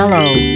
Yellow